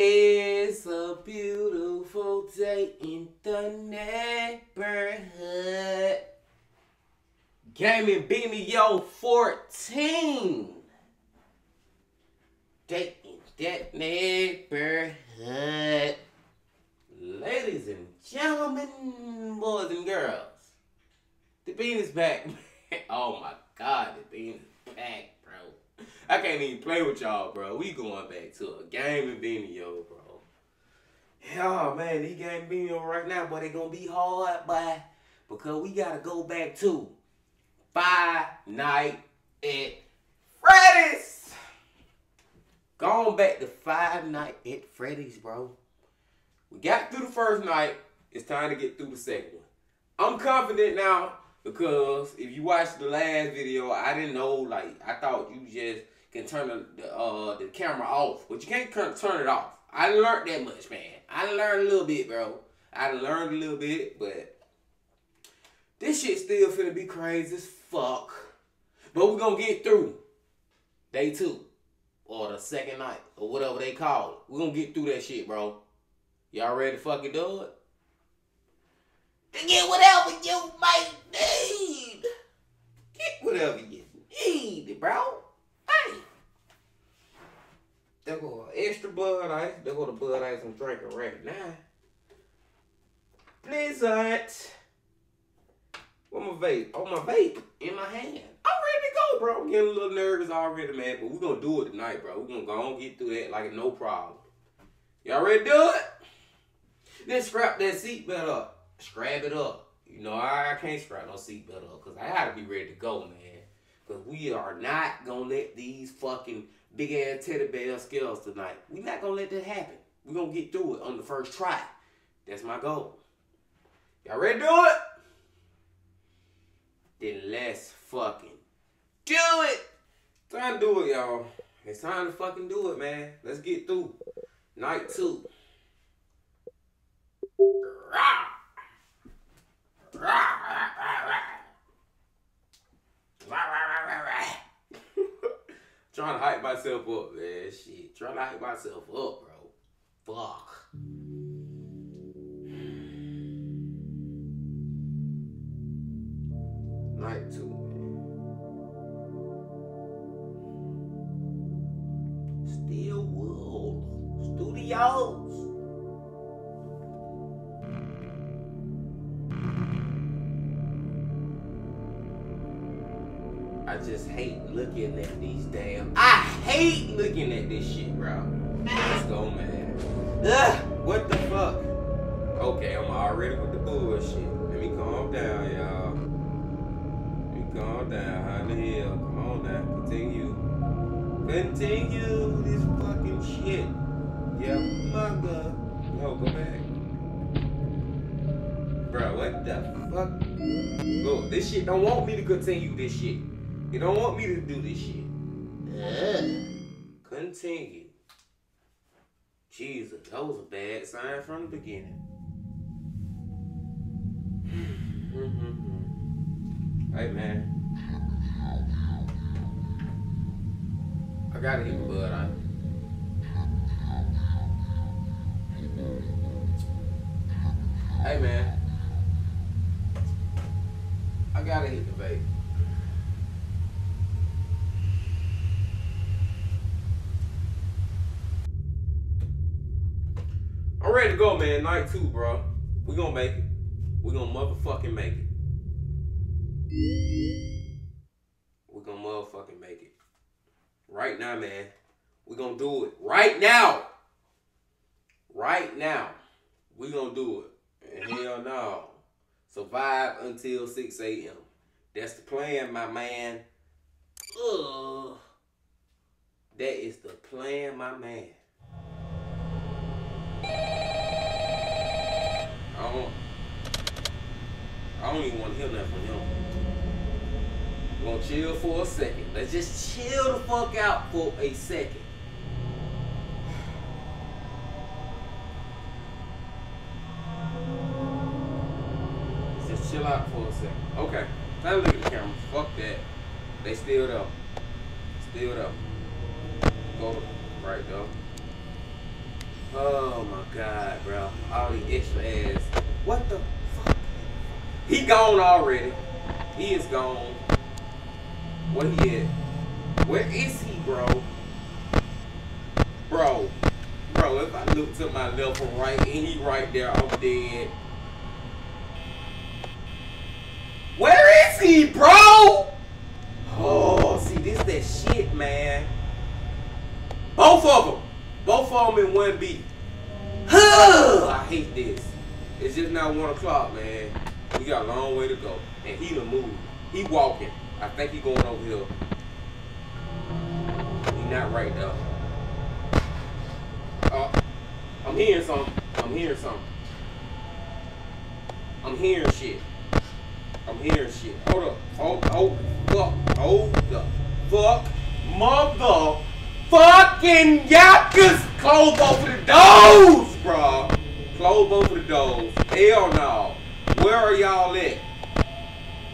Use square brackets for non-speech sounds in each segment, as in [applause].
It's a beautiful day in the neighborhood. Gaming Beanie Yo 14. Day in that neighborhood. Ladies and gentlemen, boys and girls, the bean is back. [laughs] oh my god, the bean is back, bro. Even play with y'all, bro. We going back to a game of video, bro. Yeah, man, these game video right now, but they gonna be hard, boy. Because we gotta go back to Five Night at Freddy's. Going back to Five Night at Freddy's, bro. We got through the first night. It's time to get through the second one. I'm confident now because if you watched the last video, I didn't know. Like I thought you just can turn the the, uh, the camera off, but you can't turn it off. I learned that much, man. I learned a little bit, bro. I learned a little bit, but this shit still finna be crazy as fuck. But we're gonna get through day two or the second night or whatever they call it. We're gonna get through that shit, bro. Y'all ready to fucking do it? To get whatever you might need. Get whatever you need, bro. Hey. There go extra Bud Ice. There go the Bud Ice I'm drinking right now. Blizzard. Where my vape? Oh, my vape in my hand. I'm ready to go, bro. I'm getting a little nervous already, man. But we're going to do it tonight, bro. We're going to go and get through that like no problem. Y'all ready to do it? Then scrap that seatbelt up. Scrap it up. You know, I, I can't scrap no seatbelt up because I gotta be ready to go, man. Because we are not gonna let these fucking big ass teddy bear scare us tonight. we not gonna let that happen. we gonna get through it on the first try. That's my goal. Y'all ready to do it? Then let's fucking do it. Time to do it, y'all. It's time to fucking do it, man. Let's get through. Night two. Trying to hype myself up, man. Shit. Trying to hype myself up, bro. Fuck. [sighs] Night two, looking at these damn. I hate looking at this shit, bro. Let's go, man. Ugh, what the fuck? Okay, I'm already with the bullshit. Let me calm down, y'all. Let me calm down. How the hell? Come on now. Continue. Continue this fucking shit. Yeah, mother. No, go back. Bro, what the fuck? Look, this shit don't want me to continue this shit. You don't want me to do this shit. Continue. Jesus, that was a bad sign from the beginning. [sighs] hey man. I gotta hit the bud on. Hey man. I gotta hit the vape. Ready to go, man. Night two, bro. We gonna make it. We gonna motherfucking make it. We gonna motherfucking make it. Right now, man. We gonna do it. Right now. Right now. We gonna do it. And hell no. Survive until 6 a.m. That's the plan, my man. Ugh. That is the plan, my man. I don't, I don't even want to hear nothing from him. We're gonna chill for a second. Let's just chill the fuck out for a second. [sighs] Just chill out for a second. Okay. To look at the camera. Fuck that. They still there. Still there. Gone already. He is gone. Where he at? Where is he, bro? Bro. Bro, if I look to my left or right and he right there, I'm dead. Where is he, bro? Oh, see, this is that shit, man. Both of them. Both of them in one beat. I hate this. It's just now 1 o'clock, man. We got a long way to go. And he done moved. He walking. I think he going over here. He not right though. Uh, I'm hearing something. I'm hearing something. I'm hearing shit. I'm hearing shit. Hold up. Hold, hold, fuck. Hold the fuck. Mother fucking. Close both of the doors, bro. Both of the doors. Hell no. Where are y'all at?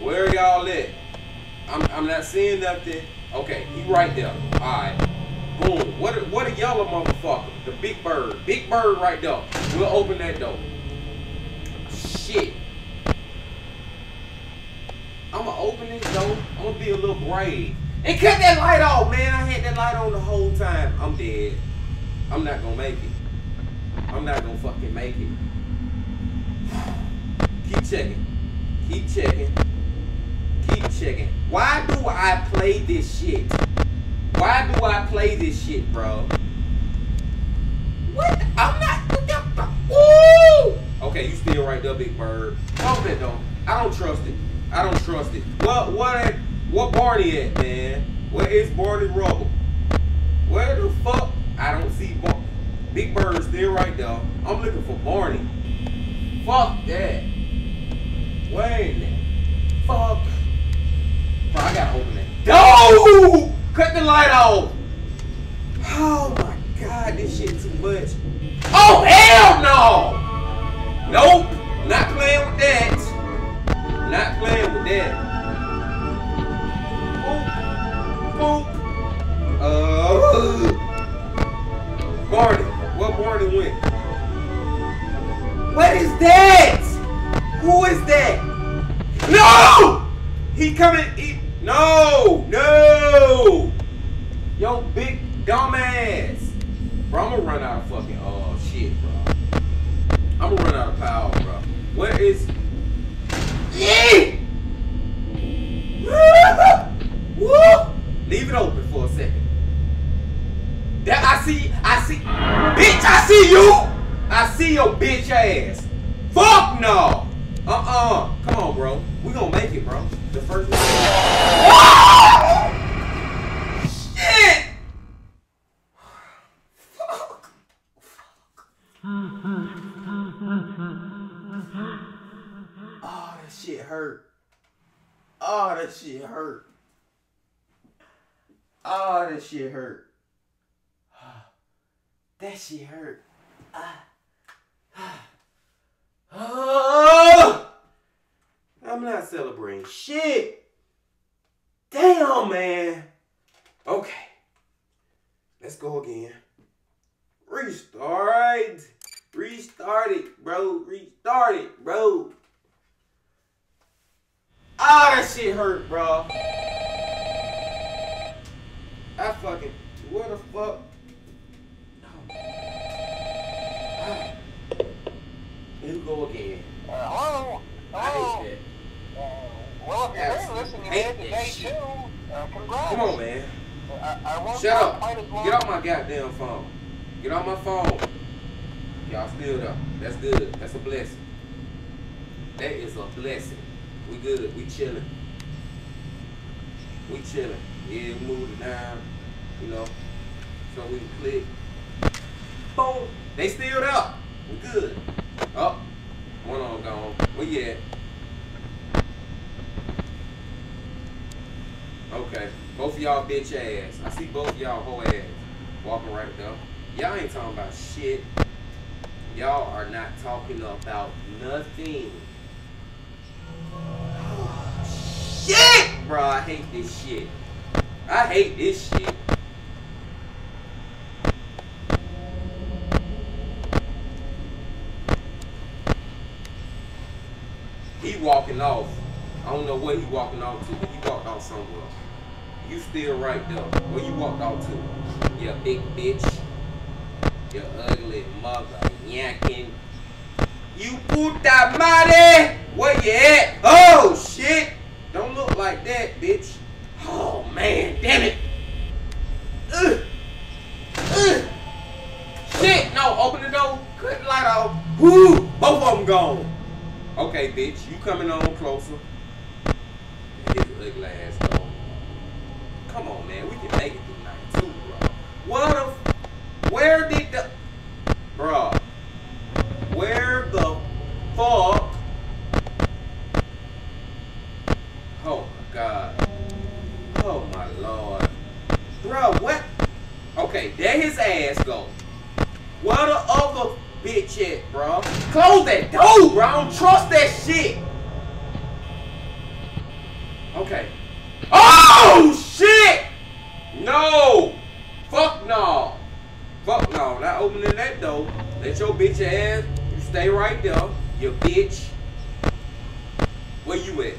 Where are y'all at? I'm, I'm not seeing nothing. Okay, he right there. Alright. Boom. What a, what a yellow motherfucker. The big bird. Big bird right there. We'll open that door. Shit. I'm gonna open this door. I'm gonna be a little brave. And cut that light off, man. I had that light on the whole time. I'm dead. I'm not gonna make it. I'm not gonna fucking make it. Keep checking. Keep checking. Keep checking. Why do I play this shit? Why do I play this shit, bro? What? I'm not. Ooh. Okay, you still right there, Big Bird. Hold that though. I don't trust it. I don't trust it. What? What? What Barney at, man? Where is Barney Rubble? Where the fuck? I don't see Bar Big Bird still right there. I'm looking for Barney. Fuck that. Wait a Fuck. Bro, I gotta open it. No! Cut the light off. Oh my god, this shit too much. Oh hell no! Nope. Not playing with that. Not playing with that. Boop. Boop. Uh Barney. What Barney went? What is that? Who is that? No! He coming. He, no! No! Yo, big dumbass. Bro, I'm gonna run out of fucking oh shit, bro. I'm gonna run out of power, bro. Where is? Yeah! [laughs] Woo! Leave it open for a second. That I see, I see, bitch, I see you. I see your bitch ass. Fuck no. Uh-uh. Come on, bro. We gonna make it, bro. The first one. Shit! Fuck. Fuck. Oh, that shit hurt. Oh, that shit hurt. Oh, that shit hurt. That shit hurt. Ah. Oh! I'm not celebrating shit. Damn, man. Okay. Let's go again. Restart. Restart it, bro. Restart it, bro. Oh, that shit hurt, bro. I fucking, what the fuck? Here we go again. Uh, hello? I Hello? hate Uh, well, if you're Absolutely listening, you made today shit. too. Uh, congrats. Come on, man. I, I Shut up. Get off my goddamn phone. Get off my phone. Y'all still there. That's good. That's a blessing. That is a blessing. We good. We chilling. We chilling. Yeah, we moved it down. You know. So we can click. Boom. They still up. We good. Up. One on gone. Where you at? Okay. Both of y'all bitch ass. I see both y'all whole ass walking right though. Y'all ain't talking about shit. Y'all are not talking about nothing. shit! Bro, I hate this shit. I hate this shit. He walking off. I don't know what he walking off to, but he walked off somewhere. You still right there. Where you walked off to? You big bitch. You ugly mother yanking. You puta madre! Where you at? Oh shit! Don't look like that, bitch. Oh man, damn it. Ugh. Ugh. Shit, no, open the door, cut light off. Woo! Both of them gone. Okay, bitch, you coming on closer. His ugly ass though. Come on, man, we can make it through night too, bro. What if, where did the, bro, where the fuck, oh my god, oh my lord, bro, what, okay, there his ass go. Where the other bitch at, bro? Close that door, bro. I don't trust that shit. Okay. Oh shit! No! Fuck no! Fuck no! Not opening that door. Let your bitch ass you stay right there. You bitch. Where you at?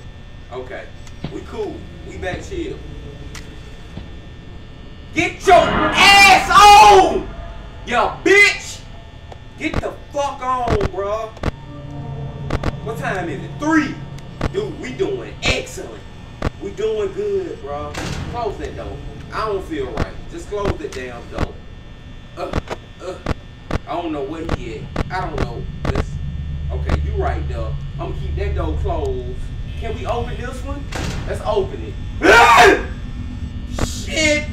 Okay. We cool. We back chill. Get your ass on! You bitch! Get the fuck on, bro. What time is it? Three. Dude, we doing excellent. We doing good, bro. Close that door. I don't feel right. Just close that damn door. Uh, uh. I don't know where he at. I don't know. This. Okay, you right there. I'm gonna keep that door closed. Can we open this one? Let's open it. [laughs] Shit!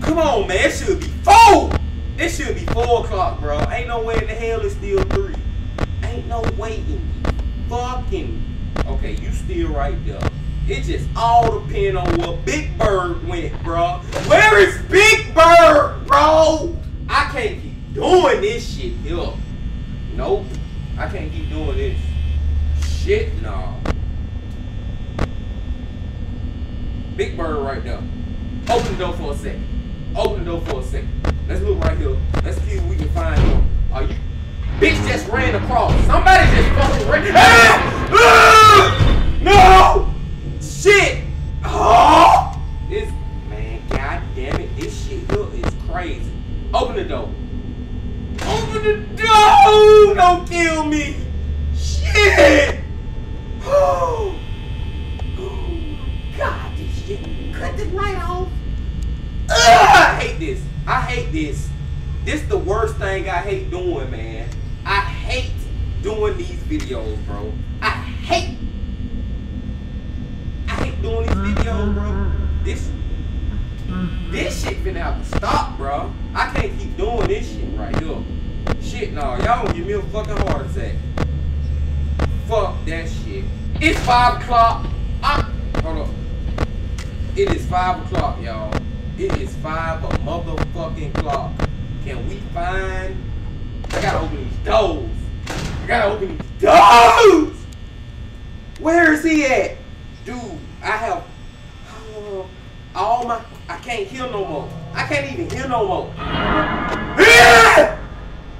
Come on, man. It should be four. It should be four o'clock, bro. Ain't no way in the hell it's still three. Ain't no way in the fucking. Okay, you still right there. It just all depend on where Big Bird went, bro. Where is Big Bird, bro? I can't keep doing this shit here. Nope. I can't keep doing this. Shit, no. Big Bird right there. Open the door for a second. Open the door for a second. Let's look right here. Let's see if we can find him. Are you? Bitch just ran across. Somebody just fucking ran. Ah! Ah! No! Hate this. I hate this. This the worst thing I hate doing, man. I hate doing these videos, bro. I hate. I hate doing these videos, bro. This. This shit finna have to stop, bro. I can't keep doing this shit right here. Shit, no, y'all gonna give me a fucking heart attack. Fuck that shit. It's five o'clock. I hold up. It is five o'clock, y'all. It is five a motherfucking clock. Can we find? I gotta open these doors. I gotta open these doors. Where is he at, dude? I have [sighs] all my. I can't hear no more. I can't even hear no more. Ah!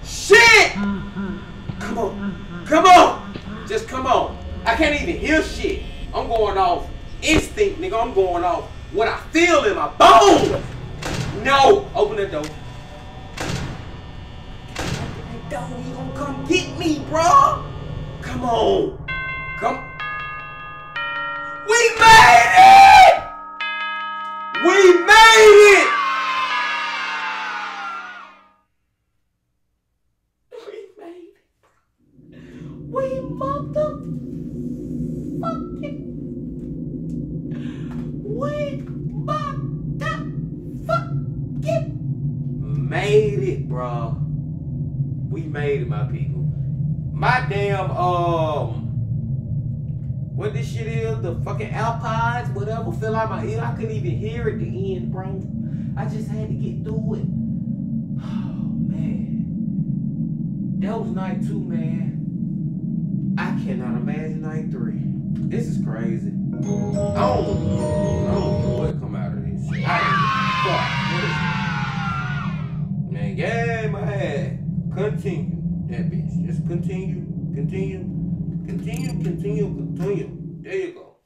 Shit! Come on, come on, just come on. I can't even hear shit. I'm going off instinct, nigga. I'm going off what I feel in my bones. No, open the door. Don't you gonna come get me, bro? Come on, come. We made it, my people. My damn um. What this shit is, the fucking AirPods, whatever, fell out my ear. I couldn't even hear it the end, bro. I just had to get through it. Oh [sighs] man. That was night two, man. I cannot imagine night three. This is crazy. I don't, I don't know what come out of this. I, fuck, what is Continue that bitch. Just continue, continue, continue continue, continue. There you go.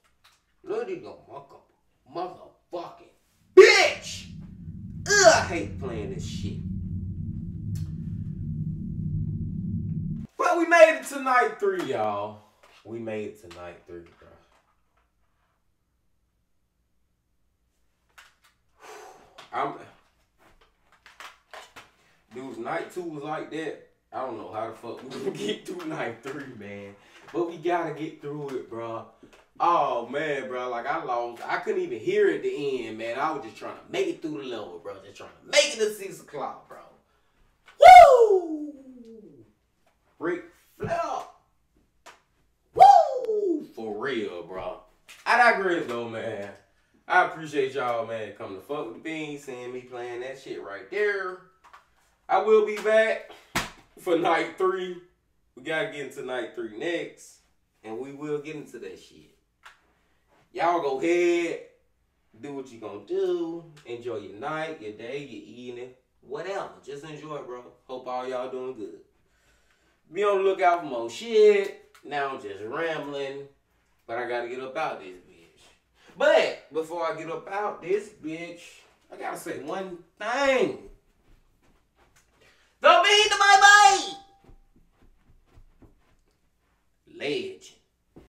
There you go, mother, motherfucking bitch. Ugh, I hate playing this shit. But we made it to night three, y'all. We made it to night three, bro. I'm, dude, night two was like that. I don't know how the fuck we gonna [laughs] get through night three, man. But we gotta get through it, bro. Oh man, bro, like I lost. I couldn't even hear at the end, man. I was just trying to make it through the level, bro. Just trying to make it to six o'clock, bro. Woo! Ric Flair. Woo! For real, bro. I digress though, man. I appreciate y'all, man, coming to fuck with the beans, seeing me playing that shit right there. I will be back for night three. We gotta get into night three next, and we will get into that shit. Y'all go ahead, do what you gonna do, enjoy your night, your day, your evening, whatever. Just enjoy, bro. Hope all y'all doing good. Be on the lookout for more shit. Now I'm just rambling, but I gotta get up out this bitch. But before I get up out this bitch, I gotta say one thing. The beat the bye bye. Legend.